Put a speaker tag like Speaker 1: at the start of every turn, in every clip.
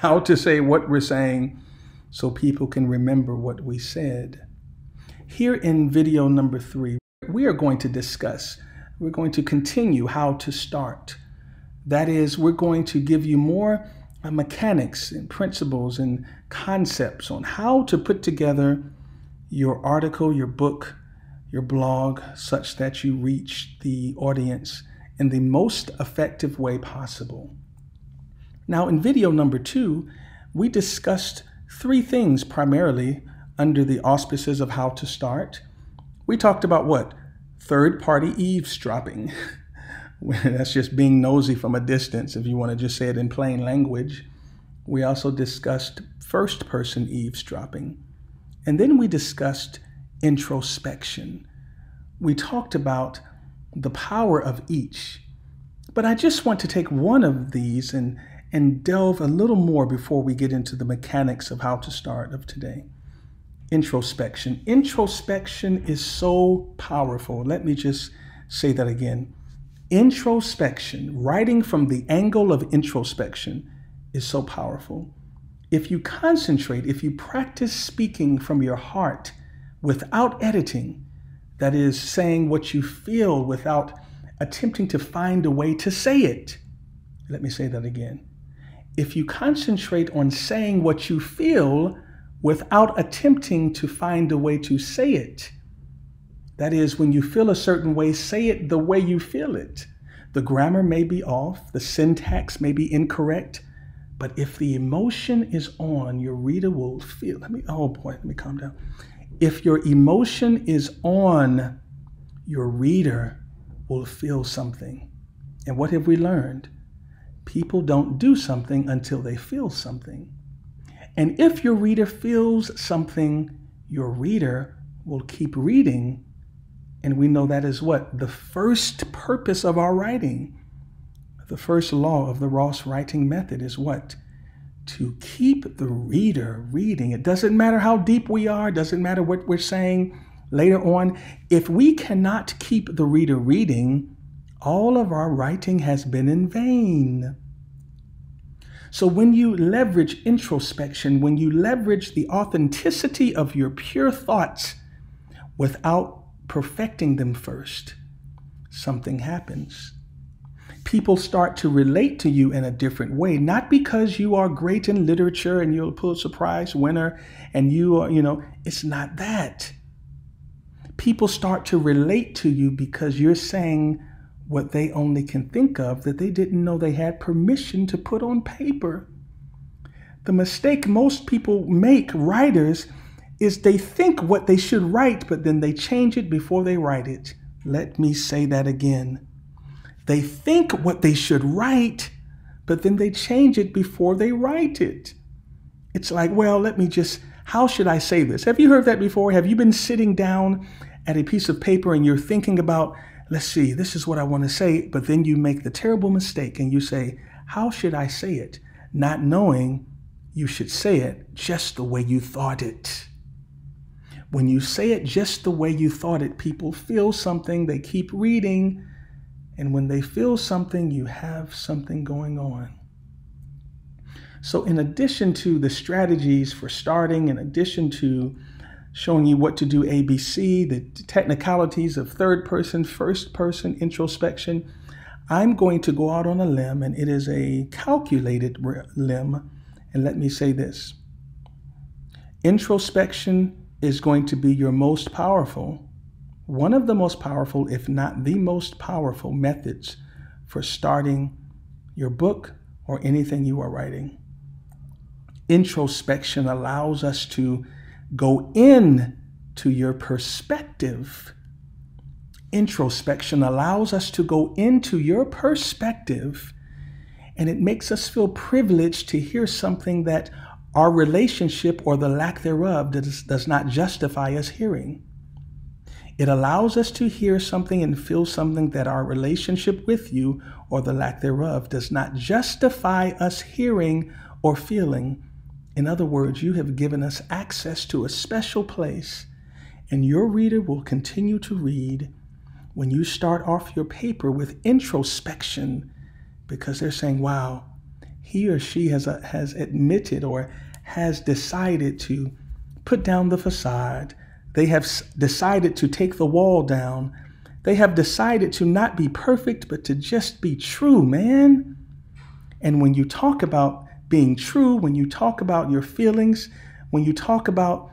Speaker 1: how to say what we're saying so people can remember what we said. Here in video number three, we are going to discuss, we're going to continue how to start. That is, we're going to give you more uh, mechanics and principles and concepts on how to put together your article, your book, your blog, such that you reach the audience in the most effective way possible. Now, in video number two, we discussed three things primarily under the auspices of how to start. We talked about what? Third party eavesdropping. That's just being nosy from a distance, if you want to just say it in plain language. We also discussed first person eavesdropping. And then we discussed introspection. We talked about the power of each. But I just want to take one of these and, and delve a little more before we get into the mechanics of how to start of today. Introspection. Introspection is so powerful. Let me just say that again. Introspection, writing from the angle of introspection, is so powerful. If you concentrate, if you practice speaking from your heart without editing, that is, saying what you feel without attempting to find a way to say it. Let me say that again. If you concentrate on saying what you feel without attempting to find a way to say it, that is, when you feel a certain way, say it the way you feel it. The grammar may be off, the syntax may be incorrect, but if the emotion is on, your reader will feel. Let me, oh boy, let me calm down. If your emotion is on, your reader will feel something. And what have we learned? People don't do something until they feel something. And if your reader feels something, your reader will keep reading. And we know that is what? The first purpose of our writing the first law of the Ross writing method is what? To keep the reader reading. It doesn't matter how deep we are, doesn't matter what we're saying later on. If we cannot keep the reader reading, all of our writing has been in vain. So, when you leverage introspection, when you leverage the authenticity of your pure thoughts without perfecting them first, something happens people start to relate to you in a different way, not because you are great in literature and you're a Pulitzer Prize winner and you are, you know, it's not that. People start to relate to you because you're saying what they only can think of that they didn't know they had permission to put on paper. The mistake most people make, writers, is they think what they should write, but then they change it before they write it. Let me say that again. They think what they should write, but then they change it before they write it. It's like, well, let me just, how should I say this? Have you heard that before? Have you been sitting down at a piece of paper and you're thinking about, let's see, this is what I want to say, but then you make the terrible mistake and you say, how should I say it? Not knowing you should say it just the way you thought it. When you say it just the way you thought it, people feel something, they keep reading, and when they feel something, you have something going on. So, in addition to the strategies for starting, in addition to showing you what to do ABC, the technicalities of third person, first person introspection, I'm going to go out on a limb, and it is a calculated limb. And let me say this introspection is going to be your most powerful one of the most powerful, if not the most powerful, methods for starting your book or anything you are writing. Introspection allows us to go in to your perspective. Introspection allows us to go into your perspective, and it makes us feel privileged to hear something that our relationship or the lack thereof does, does not justify us hearing. It allows us to hear something and feel something that our relationship with you or the lack thereof does not justify us hearing or feeling. In other words, you have given us access to a special place, and your reader will continue to read when you start off your paper with introspection because they're saying, wow, he or she has, a, has admitted or has decided to put down the facade. They have decided to take the wall down. They have decided to not be perfect, but to just be true, man. And when you talk about being true, when you talk about your feelings, when you talk about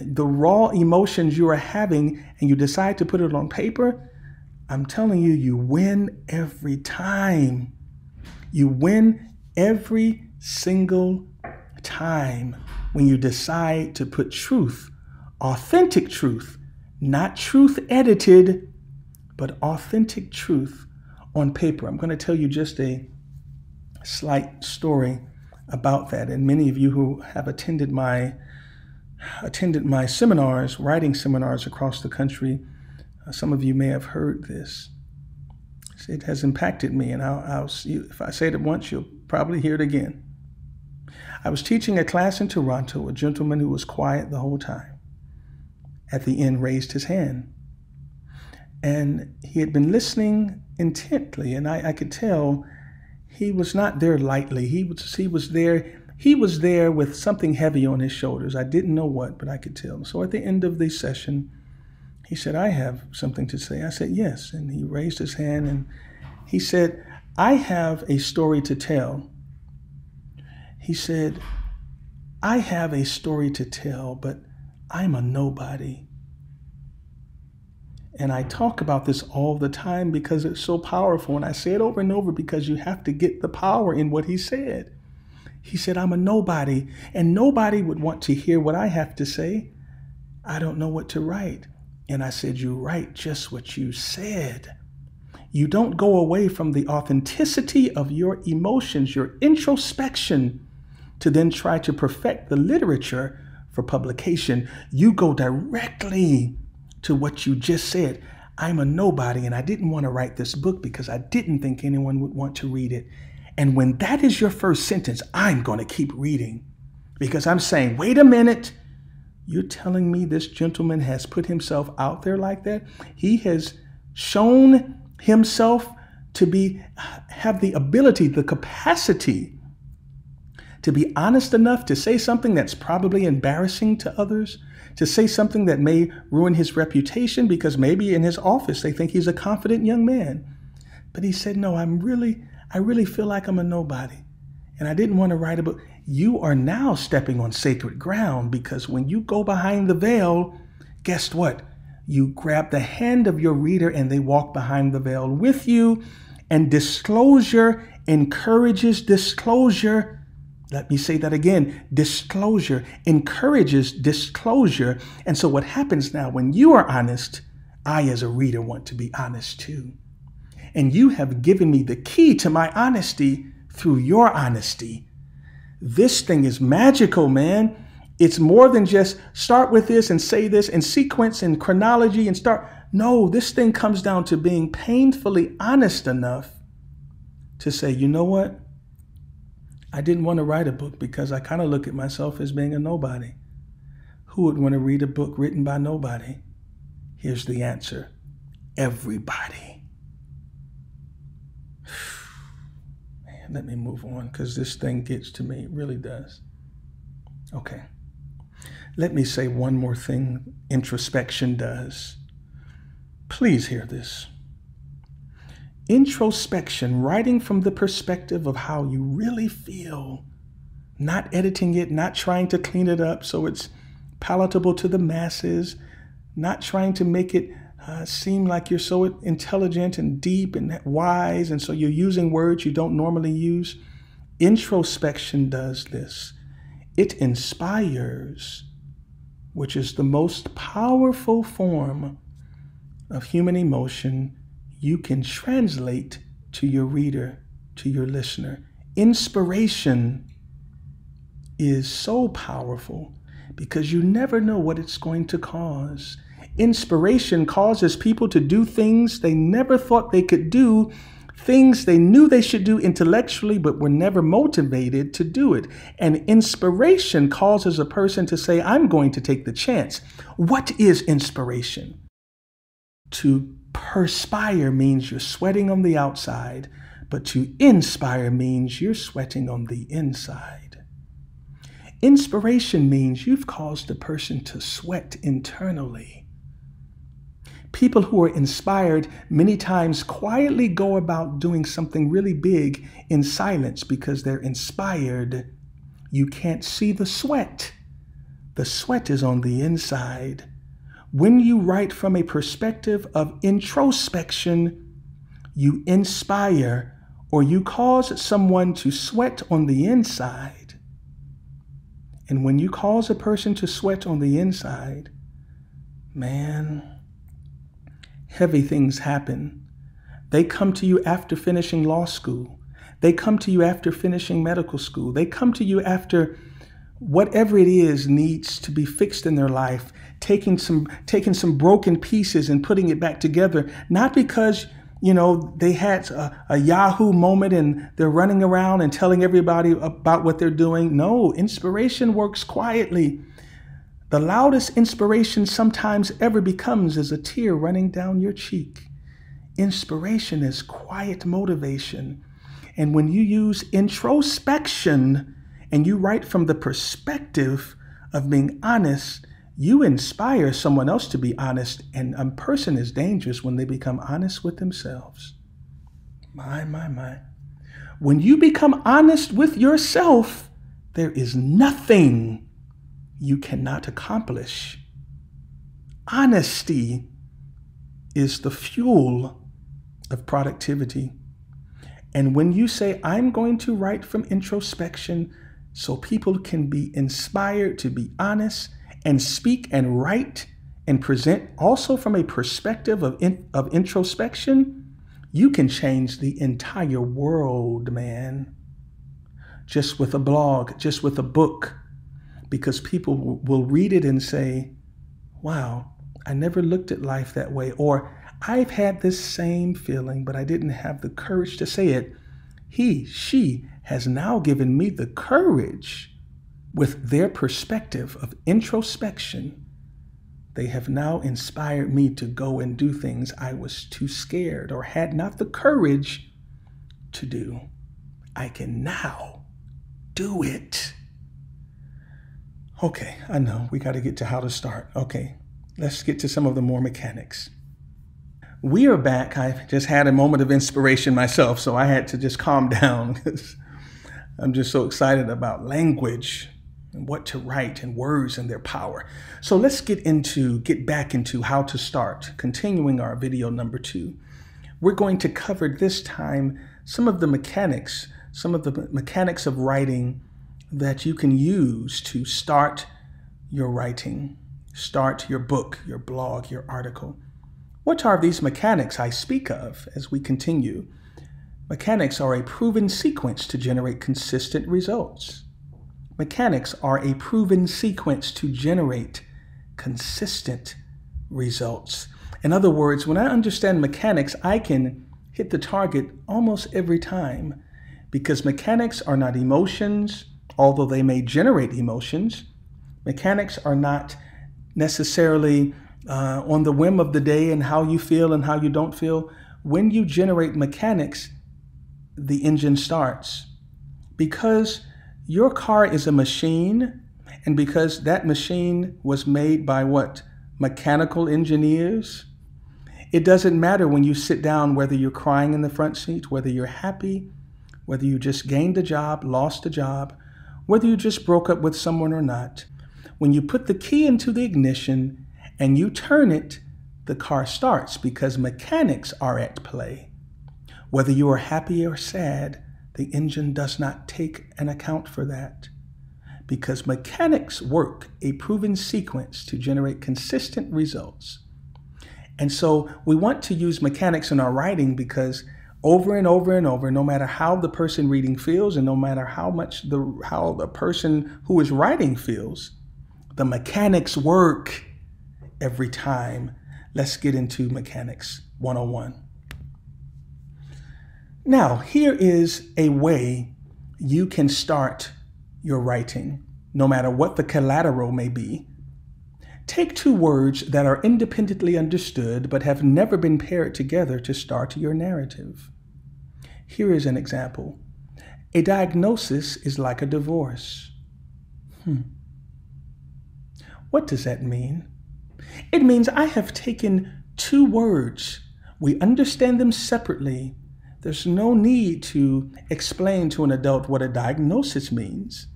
Speaker 1: the raw emotions you are having and you decide to put it on paper, I'm telling you, you win every time. You win every single time when you decide to put truth, authentic truth, not truth edited, but authentic truth on paper. I'm going to tell you just a slight story about that. And many of you who have attended my attended my seminars, writing seminars across the country, uh, some of you may have heard this. It has impacted me, and I'll, I'll if I say it once, you'll probably hear it again. I was teaching a class in Toronto. A gentleman who was quiet the whole time, at the end, raised his hand, and he had been listening intently, and I, I could tell he was not there lightly. He was he was there he was there with something heavy on his shoulders. I didn't know what, but I could tell. So at the end of the session, he said, I have something to say. I said, Yes. And he raised his hand and he said, I have a story to tell. He said, I have a story to tell, but I'm a nobody. And I talk about this all the time because it's so powerful. And I say it over and over because you have to get the power in what he said. He said, I'm a nobody, and nobody would want to hear what I have to say. I don't know what to write. And I said, You write just what you said. You don't go away from the authenticity of your emotions, your introspection, to then try to perfect the literature for publication. You go directly to what you just said. I'm a nobody, and I didn't want to write this book because I didn't think anyone would want to read it. And when that is your first sentence, I'm going to keep reading because I'm saying, wait a minute. You're telling me this gentleman has put himself out there like that? He has shown himself to be have the ability, the capacity to be honest enough to say something that's probably embarrassing to others, to say something that may ruin his reputation because maybe in his office they think he's a confident young man. But he said, "No, I'm really I really feel like I'm a nobody. And I didn't want to write a book. You are now stepping on sacred ground because when you go behind the veil, guess what? You grab the hand of your reader and they walk behind the veil with you. And disclosure encourages disclosure. Let me say that again. Disclosure encourages disclosure. And so, what happens now when you are honest, I, as a reader, want to be honest too and you have given me the key to my honesty through your honesty. This thing is magical, man. It's more than just start with this and say this and sequence and chronology and start. No, this thing comes down to being painfully honest enough to say, you know what? I didn't want to write a book because I kind of look at myself as being a nobody. Who would want to read a book written by nobody? Here's the answer everybody. Man, let me move on because this thing gets to me. It really does. Okay. Let me say one more thing introspection does. Please hear this. Introspection, writing from the perspective of how you really feel, not editing it, not trying to clean it up so it's palatable to the masses, not trying to make it uh, seem like you're so intelligent and deep and wise, and so you're using words you don't normally use. Introspection does this it inspires, which is the most powerful form of human emotion you can translate to your reader, to your listener. Inspiration is so powerful because you never know what it's going to cause. Inspiration causes people to do things they never thought they could do, things they knew they should do intellectually, but were never motivated to do it. And inspiration causes a person to say, I'm going to take the chance. What is inspiration? To perspire means you're sweating on the outside, But to inspire means you're sweating on the inside. Inspiration means you've caused a person to sweat internally. People who are inspired many times quietly go about doing something really big in silence because they're inspired. You can't see the sweat. The sweat is on the inside. When you write from a perspective of introspection, you inspire or you cause someone to sweat on the inside. And when you cause a person to sweat on the inside, man, heavy things happen. They come to you after finishing law school. They come to you after finishing medical school. They come to you after whatever it is needs to be fixed in their life, taking some taking some broken pieces and putting it back together, not because you know they had a, a Yahoo moment and they're running around and telling everybody about what they're doing. No, inspiration works quietly. The loudest inspiration sometimes ever becomes is a tear running down your cheek. Inspiration is quiet motivation. And when you use introspection and you write from the perspective of being honest, you inspire someone else to be honest. And a person is dangerous when they become honest with themselves. My, my, my. When you become honest with yourself, there is nothing you cannot accomplish. Honesty is the fuel of productivity. And when you say, I'm going to write from introspection so people can be inspired to be honest and speak and write and present also from a perspective of, in, of introspection, you can change the entire world, man. Just with a blog, just with a book, because people will read it and say, wow, I never looked at life that way. Or I've had this same feeling, but I didn't have the courage to say it. He, she has now given me the courage with their perspective of introspection. They have now inspired me to go and do things I was too scared or had not the courage to do. I can now do it. Okay, I know we got to get to how to start. Okay, let's get to some of the more mechanics. We are back. I just had a moment of inspiration myself, so I had to just calm down because I'm just so excited about language and what to write and words and their power. So let's get into get back into how to start, continuing our video number 2. We're going to cover this time some of the mechanics, some of the mechanics of writing that you can use to start your writing, start your book, your blog, your article. What are these mechanics I speak of as we continue? Mechanics are a proven sequence to generate consistent results. Mechanics are a proven sequence to generate consistent results. In other words, when I understand mechanics, I can hit the target almost every time because mechanics are not emotions, although they may generate emotions, mechanics are not necessarily uh, on the whim of the day and how you feel and how you don't feel. When you generate mechanics, the engine starts. Because your car is a machine, and because that machine was made by what? Mechanical engineers. It doesn't matter when you sit down whether you're crying in the front seat, whether you're happy, whether you just gained a job, lost a job, whether you just broke up with someone or not, when you put the key into the ignition and you turn it, the car starts because mechanics are at play. Whether you are happy or sad, the engine does not take an account for that because mechanics work a proven sequence to generate consistent results. And so we want to use mechanics in our writing because over and over and over, no matter how the person reading feels and no matter how much the how the person who is writing feels, the mechanics work every time. Let's get into mechanics 101. Now, here is a way you can start your writing, no matter what the collateral may be. Take two words that are independently understood but have never been paired together to start your narrative. Here is an example A diagnosis is like a divorce. Hmm. What does that mean? It means I have taken two words, we understand them separately. There's no need to explain to an adult what a diagnosis means.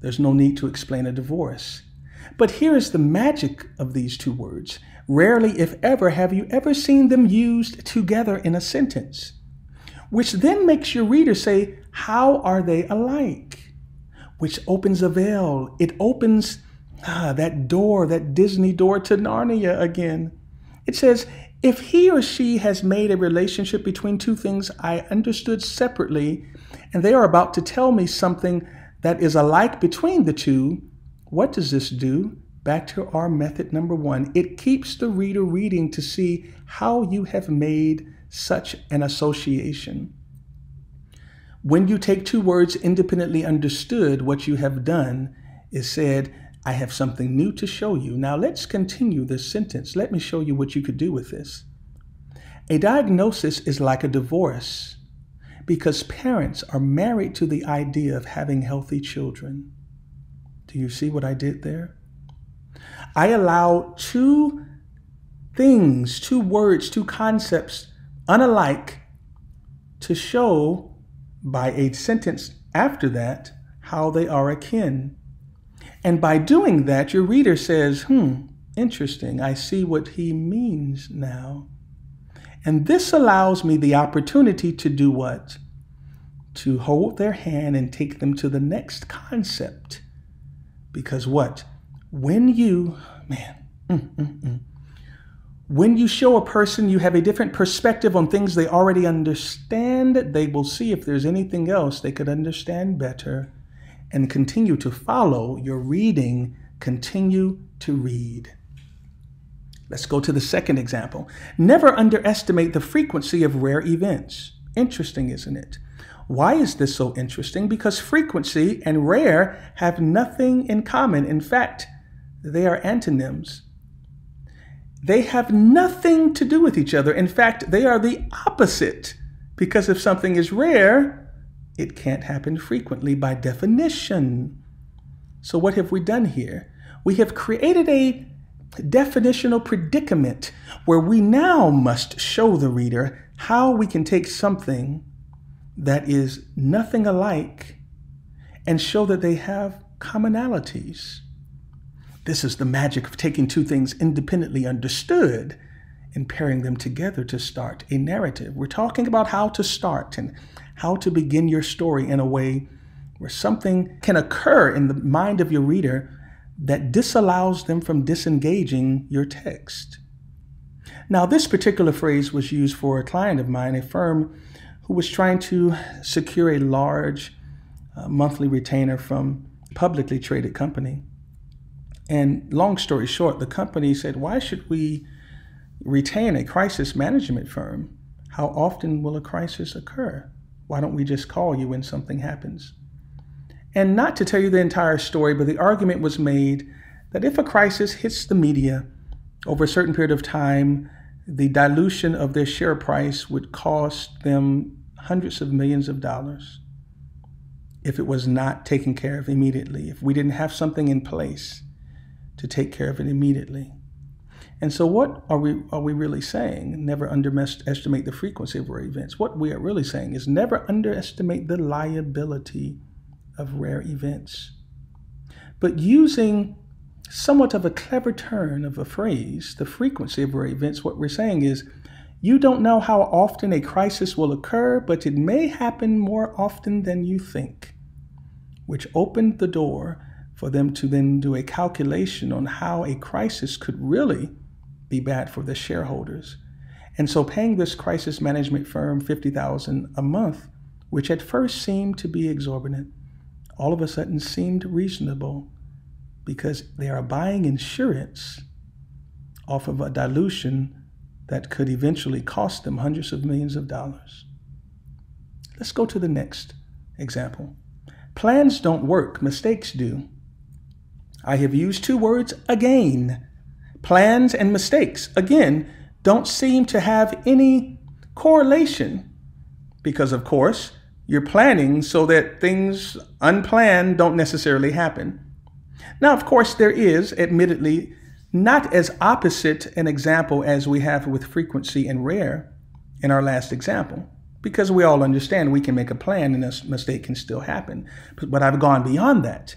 Speaker 1: There's no need to explain a divorce. But here is the magic of these two words. Rarely, if ever, have you ever seen them used together in a sentence, which then makes your reader say, How are they alike? Which opens a veil. It opens ah, that door, that Disney door to Narnia again. It says, If he or she has made a relationship between two things I understood separately, and they are about to tell me something that is alike between the two, what does this do? Back to our method number one. It keeps the reader reading to see how you have made such an association. When you take two words independently understood, what you have done is said, I have something new to show you. Now let's continue this sentence. Let me show you what you could do with this. A diagnosis is like a divorce because parents are married to the idea of having healthy children. Do you see what I did there? I allow two things, two words, two concepts unalike to show by a sentence after that how they are akin. And by doing that, your reader says, hmm, interesting. I see what he means now. And this allows me the opportunity to do what? To hold their hand and take them to the next concept because what? When you, man, mm, mm, mm. when you show a person you have a different perspective on things they already understand, they will see if there's anything else they could understand better and continue to follow your reading, continue to read. Let's go to the second example. Never underestimate the frequency of rare events. Interesting, isn't it? Why is this so interesting? Because frequency and rare have nothing in common. In fact, they are antonyms. They have nothing to do with each other. In fact, they are the opposite. Because if something is rare, it can't happen frequently by definition. So, what have we done here? We have created a definitional predicament where we now must show the reader how we can take something that is nothing alike and show that they have commonalities. This is the magic of taking two things independently understood and pairing them together to start a narrative. We're talking about how to start and how to begin your story in a way where something can occur in the mind of your reader that disallows them from disengaging your text. Now, this particular phrase was used for a client of mine, a firm who was trying to secure a large uh, monthly retainer from a publicly traded company. And long story short, the company said, Why should we retain a crisis management firm? How often will a crisis occur? Why don't we just call you when something happens? And not to tell you the entire story, but the argument was made that if a crisis hits the media over a certain period of time, the dilution of their share price would cost them hundreds of millions of dollars if it was not taken care of immediately, if we didn't have something in place to take care of it immediately. And so, what are we are we really saying? Never underestimate the frequency of rare events. What we are really saying is never underestimate the liability of rare events. But using somewhat of a clever turn of a phrase, the frequency of rare events, what we're saying is you don't know how often a crisis will occur, but it may happen more often than you think, which opened the door for them to then do a calculation on how a crisis could really be bad for the shareholders. And so paying this crisis management firm 50,000 a month, which at first seemed to be exorbitant, all of a sudden seemed reasonable because they are buying insurance off of a dilution that could eventually cost them hundreds of millions of dollars. Let's go to the next example. Plans don't work, mistakes do. I have used two words again. Plans and mistakes, again, don't seem to have any correlation. because, of course, you're planning so that things unplanned don't necessarily happen. Now, of course, there is, admittedly, not as opposite an example as we have with frequency and rare in our last example, because we all understand we can make a plan and a mistake can still happen. But, but I've gone beyond that.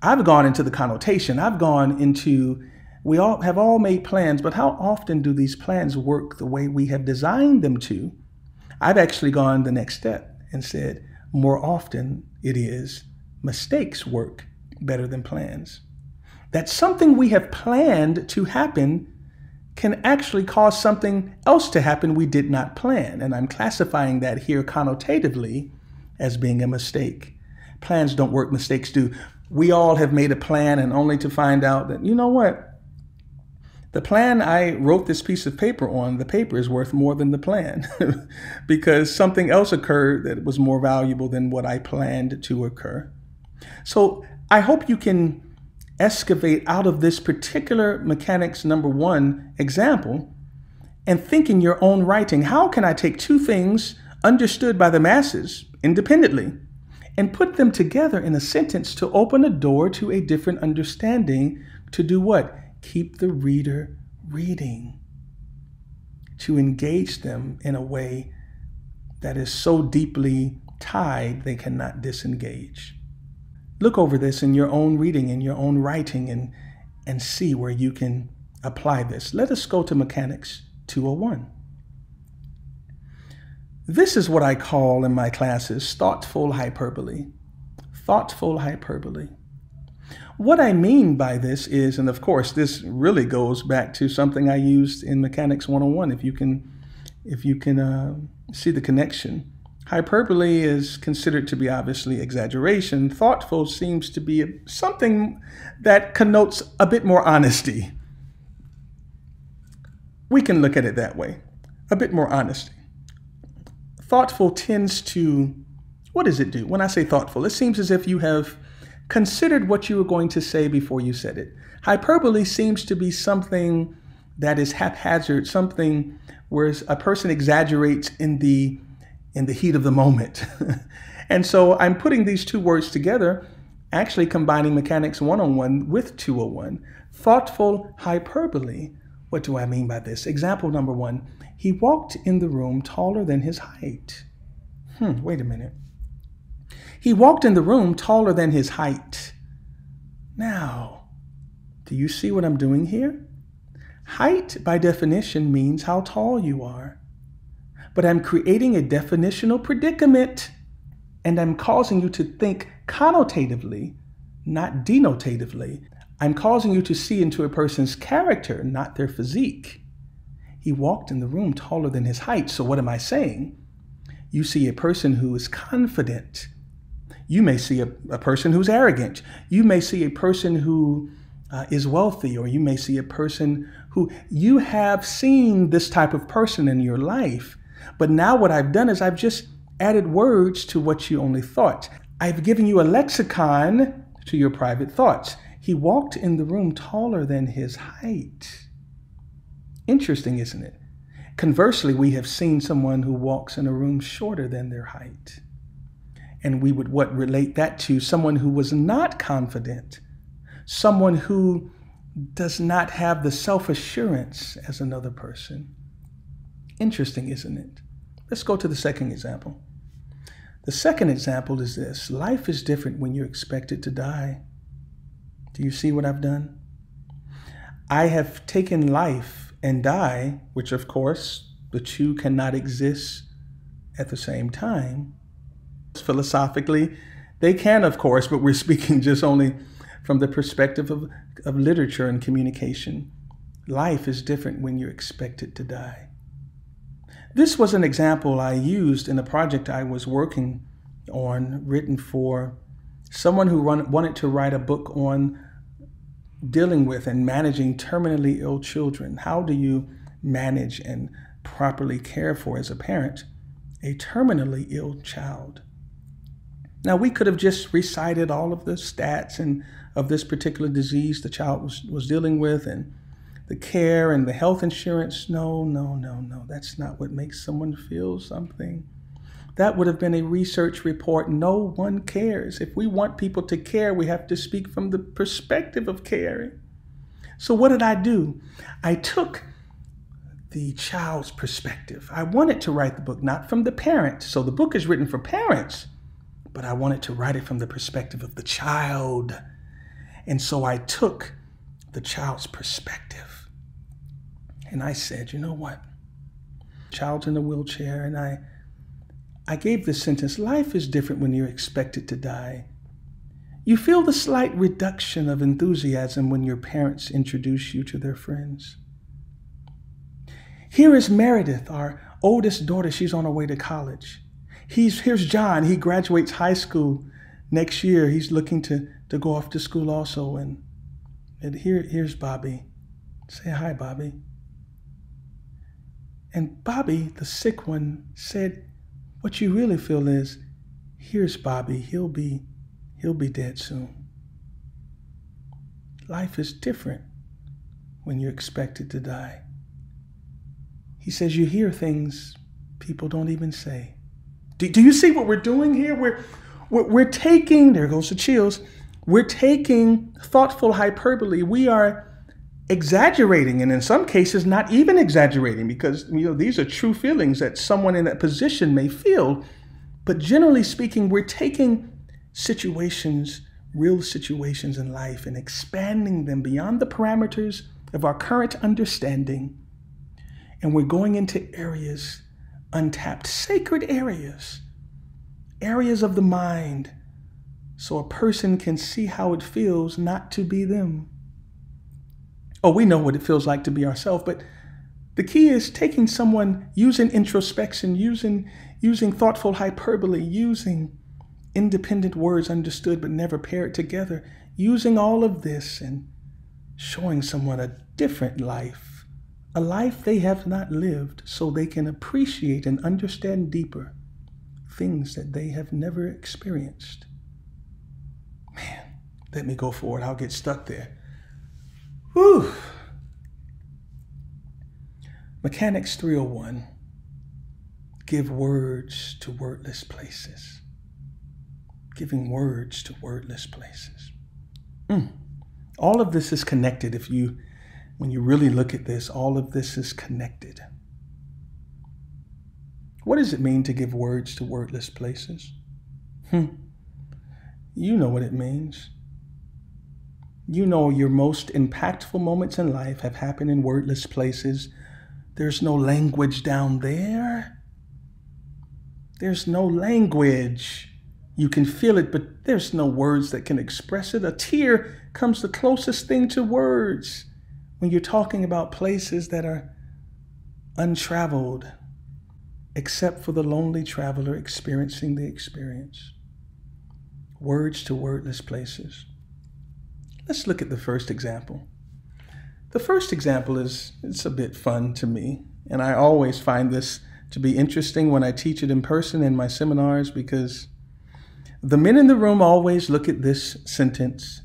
Speaker 1: I've gone into the connotation. I've gone into we all have all made plans, but how often do these plans work the way we have designed them to? I've actually gone the next step and said, more often it is mistakes work better than plans. That something we have planned to happen can actually cause something else to happen we did not plan. And I'm classifying that here connotatively as being a mistake. Plans don't work, mistakes do. We all have made a plan and only to find out that, you know what? The plan I wrote this piece of paper on, the paper is worth more than the plan because something else occurred that was more valuable than what I planned to occur. So I hope you can excavate out of this particular mechanics number one example and think in your own writing how can I take two things understood by the masses independently and put them together in a sentence to open a door to a different understanding to do what? Keep the reader reading, to engage them in a way that is so deeply tied they cannot disengage. Look over this in your own reading, in your own writing, and, and see where you can apply this. Let us go to Mechanics 201. This is what I call in my classes thoughtful hyperbole. Thoughtful hyperbole. What I mean by this is, and of course, this really goes back to something I used in Mechanics 101. If you can, if you can uh, see the connection, hyperbole is considered to be obviously exaggeration. Thoughtful seems to be something that connotes a bit more honesty. We can look at it that way, a bit more honesty. Thoughtful tends to, what does it do? When I say thoughtful, it seems as if you have considered what you were going to say before you said it. Hyperbole seems to be something that is haphazard, something where a person exaggerates in the in the heat of the moment. and so I'm putting these two words together, actually combining mechanics 101 with 201. Thoughtful hyperbole. What do I mean by this? Example number one he walked in the room taller than his height. Hmm, wait a minute. He walked in the room taller than his height. Now, do you see what I'm doing here? Height, by definition, means how tall you are. But I'm creating a definitional predicament, and I'm causing you to think connotatively, not denotatively. I'm causing you to see into a person's character, not their physique. He walked in the room taller than his height. So, what am I saying? You see a person who is confident, you may see a, a person who's arrogant. You may see a person who uh, is wealthy, or you may see a person who you have seen this type of person in your life. But now what I've done is I've just added words to what you only thought. I've given you a lexicon to your private thoughts. He walked in the room taller than his height. Interesting, isn't it? Conversely, we have seen someone who walks in a room shorter than their height. And we would what relate that to someone who was not confident, someone who does not have the self assurance as another person. Interesting, isn't it? Let's go to the second example. The second example is this life is different when you're expected to die. Do you see what I've done? I have taken life and die, which of course the two cannot exist at the same time philosophically. They can, of course, but we're speaking just only from the perspective of, of literature and communication. Life is different when you're expected to die. This was an example I used in a project I was working on, written for someone who run, wanted to write a book on dealing with and managing terminally ill children. How do you manage and properly care for, as a parent, a terminally ill child? Now, we could have just recited all of the stats and of this particular disease the child was, was dealing with and the care and the health insurance. No, no, no, no. That's not what makes someone feel something. That would have been a research report. No one cares. If we want people to care, we have to speak from the perspective of caring. So, what did I do? I took the child's perspective. I wanted to write the book not from the parent. So, the book is written for parents, but I wanted to write it from the perspective of the child. And so, I took the child's perspective. And I said, you know what? Child's in a wheelchair, and I I gave this sentence Life is different when you're expected to die. You feel the slight reduction of enthusiasm when your parents introduce you to their friends. Here is Meredith, our oldest daughter. She's on her way to college. He's, here's John. He graduates high school next year. He's looking to, to go off to school also. And, and here, here's Bobby. Say hi, Bobby. And Bobby, the sick one, said, what you really feel is, here's Bobby, he'll be he'll be dead soon. Life is different when you're expected to die. He says you hear things people don't even say. Do, do you see what we're doing here? We're, we're, we're taking, there goes the chills, we're taking thoughtful hyperbole. We are exaggerating and in some cases not even exaggerating because you know these are true feelings that someone in that position may feel but generally speaking we're taking situations real situations in life and expanding them beyond the parameters of our current understanding and we're going into areas untapped sacred areas areas of the mind so a person can see how it feels not to be them. Oh, we know what it feels like to be ourselves, but the key is taking someone using introspection, using using thoughtful hyperbole, using independent words understood but never paired together, using all of this and showing someone a different life, a life they have not lived so they can appreciate and understand deeper things that they have never experienced. Man, let me go forward. I'll get stuck there. Whew. Mechanics 301 give words to wordless places. Giving words to wordless places. Mm. All of this is connected. If you, when you really look at this, all of this is connected. What does it mean to give words to wordless places? Hmm. You know what it means. You know, your most impactful moments in life have happened in wordless places. There's no language down there. There's no language. You can feel it, but there's no words that can express it. A tear comes the closest thing to words when you're talking about places that are untraveled, except for the lonely traveler experiencing the experience. Words to wordless places. Let's look at the first example. The first example is it's a bit fun to me, and I always find this to be interesting when I teach it in person in my seminars because the men in the room always look at this sentence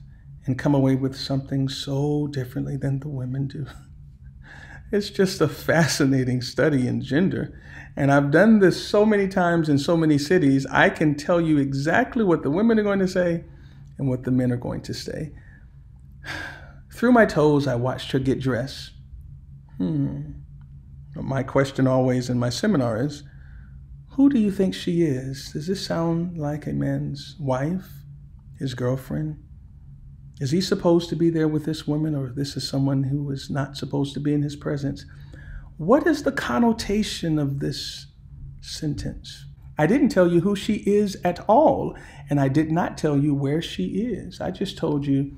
Speaker 1: and come away with something so differently than the women do. It's just a fascinating study in gender. And I've done this so many times in so many cities, I can tell you exactly what the women are going to say and what the men are going to say. Through my toes, I watched her get dressed. Hmm. My question always in my seminar is Who do you think she is? Does this sound like a man's wife, his girlfriend? Is he supposed to be there with this woman, or this is someone who is not supposed to be in his presence? What is the connotation of this sentence? I didn't tell you who she is at all, and I did not tell you where she is. I just told you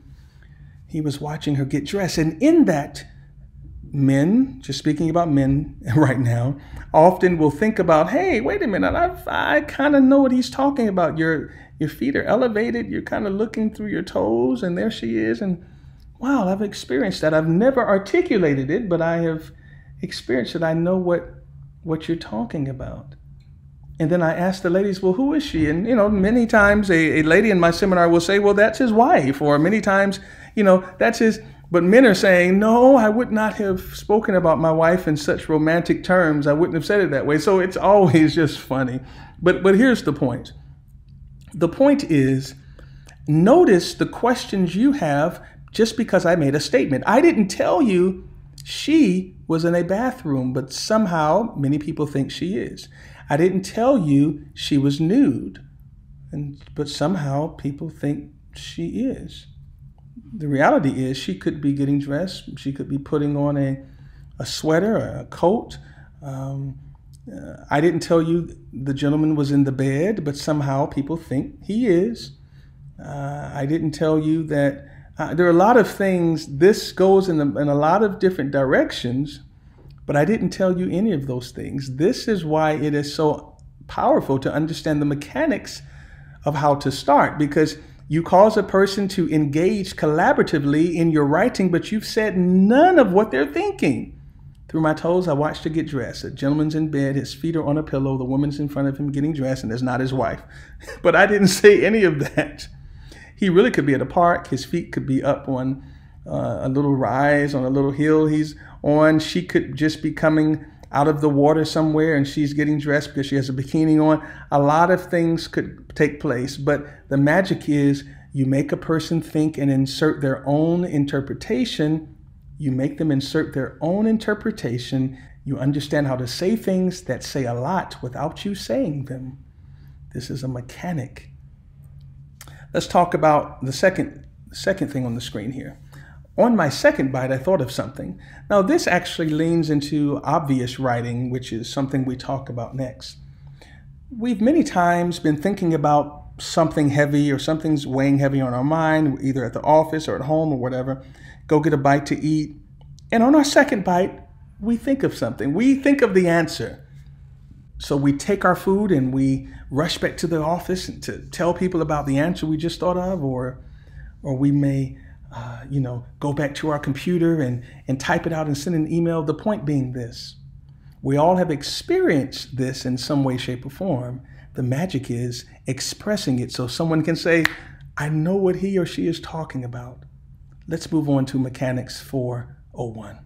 Speaker 1: he was watching her get dressed. And in that, men, just speaking about men right now, often will think about, hey, wait a minute, I've, I kind of know what he's talking about. Your, your feet are elevated, you're kind of looking through your toes, and there she is. And wow, I've experienced that. I've never articulated it, but I have experienced it. I know what, what you're talking about. And then I asked the ladies, well, who is she? And, you know, many times a, a lady in my seminar will say, well, that's his wife. Or many times you know, that's his. But men are saying, no, I would not have spoken about my wife in such romantic terms. I wouldn't have said it that way. So it's always just funny. But but here's the point. The point is notice the questions you have just because I made a statement. I didn't tell you she was in a bathroom, but somehow many people think she is. I didn't tell you she was nude, and but somehow people think she is. The reality is she could be getting dressed. She could be putting on a, a sweater, a coat. Um, uh, I didn't tell you the gentleman was in the bed, but somehow people think he is. Uh, I didn't tell you that uh, there are a lot of things. This goes in, in a lot of different directions, but I didn't tell you any of those things. This is why it is so powerful to understand the mechanics of how to start because you cause a person to engage collaboratively in your writing, but you've said none of what they're thinking. Through my toes, I watched her get dressed. The gentleman's in bed, his feet are on a pillow, the woman's in front of him getting dressed, and there's not his wife. but I didn't say any of that. He really could be at a park, his feet could be up on uh, a little rise, on a little hill he's on. She could just be coming out of the water somewhere and she's getting dressed because she has a bikini on. A lot of things could take place, but the magic is you make a person think and insert their own interpretation you make them insert their own interpretation. You understand how to say things that say a lot without you saying them. This is a mechanic. Let's talk about the second, second thing on the screen here. On my second bite, I thought of something. Now, this actually leans into obvious writing, which is something we talk about next. We've many times been thinking about something heavy or something's weighing heavy on our mind, either at the office or at home or whatever go get a bite to eat. And on our second bite, we think of something. We think of the answer. So we take our food and we rush back to the office and to tell people about the answer we just thought of, or, or we may, uh, you know, go back to our computer and, and type it out and send an email. The point being this we all have experienced this in some way, shape, or form. The magic is expressing it so someone can say, I know what he or she is talking about. Let's move on to Mechanics 401.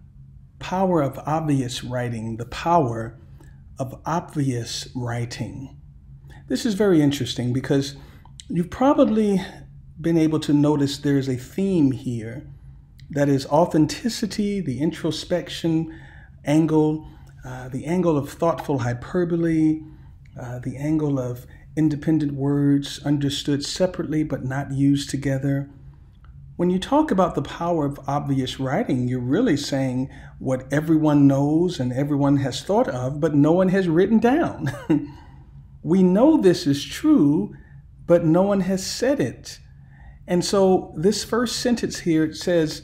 Speaker 1: Power of obvious writing, the power of obvious writing. This is very interesting because you've probably been able to notice there's a theme here that is authenticity, the introspection angle, uh, the angle of thoughtful hyperbole, uh, the angle of independent words understood separately but not used together, when you talk about the power of obvious writing, you're really saying what everyone knows and everyone has thought of, but no one has written down. we know this is true, but no one has said it. And so, this first sentence here says,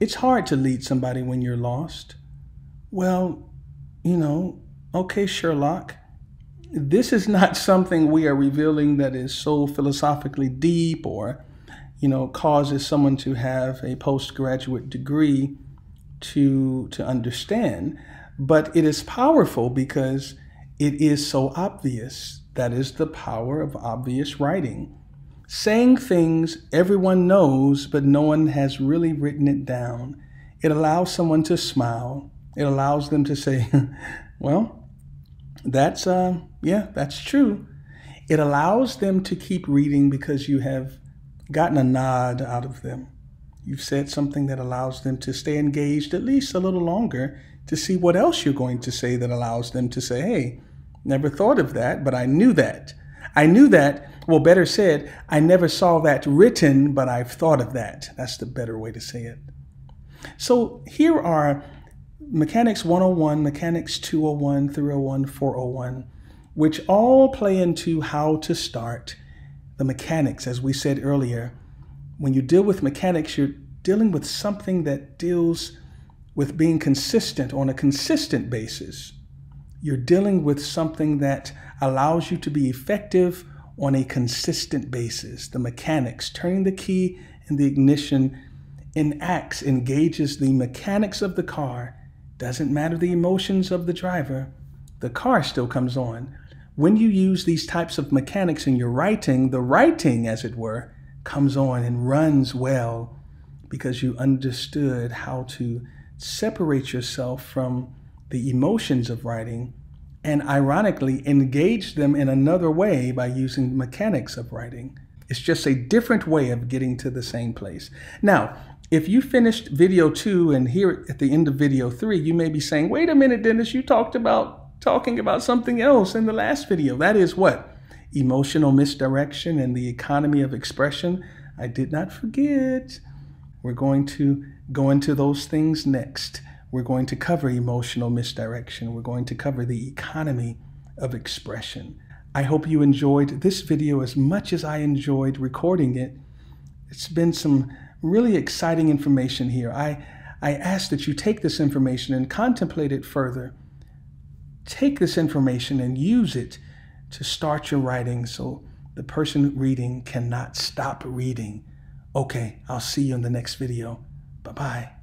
Speaker 1: It's hard to lead somebody when you're lost. Well, you know, okay, Sherlock, this is not something we are revealing that is so philosophically deep or you know, causes someone to have a postgraduate degree to to understand. But it is powerful because it is so obvious. That is the power of obvious writing. Saying things everyone knows, but no one has really written it down. It allows someone to smile. It allows them to say, well, that's, uh, yeah, that's true. It allows them to keep reading because you have gotten a nod out of them. You've said something that allows them to stay engaged at least a little longer to see what else you're going to say that allows them to say, hey, never thought of that, but I knew that. I knew that, well, better said, I never saw that written, but I've thought of that. That's the better way to say it. So here are Mechanics 101, Mechanics 201, 301, 401, which all play into how to start the mechanics, as we said earlier. When you deal with mechanics, you're dealing with something that deals with being consistent on a consistent basis. You're dealing with something that allows you to be effective on a consistent basis. The mechanics, turning the key in the ignition enacts, engages the mechanics of the car. Doesn't matter the emotions of the driver, the car still comes on when you use these types of mechanics in your writing, the writing, as it were, comes on and runs well because you understood how to separate yourself from the emotions of writing and ironically engage them in another way by using the mechanics of writing. It's just a different way of getting to the same place. Now, if you finished video two and here at the end of video three, you may be saying, wait a minute, Dennis, you talked about talking about something else in the last video. That is what? Emotional misdirection and the economy of expression. I did not forget. We're going to go into those things next. We're going to cover emotional misdirection. We're going to cover the economy of expression. I hope you enjoyed this video as much as I enjoyed recording it. It's been some really exciting information here. I, I ask that you take this information and contemplate it further. Take this information and use it to start your writing so the person reading cannot stop reading. Okay, I'll see you in the next video. Bye bye.